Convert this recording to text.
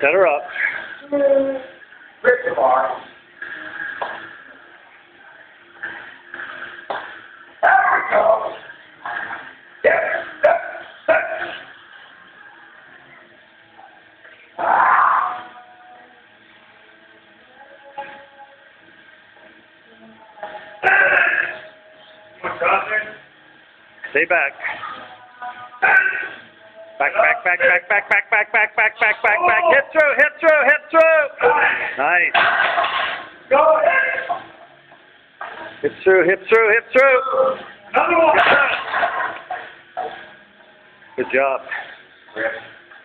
Set her up. Rip the bar. Stay back. Back, back, back, back, back, back, back, back, back, back, back, back. Hit through, hit through, hit through. Nice. Go ahead. Hit through, hit through, hit through. Another one. Good job.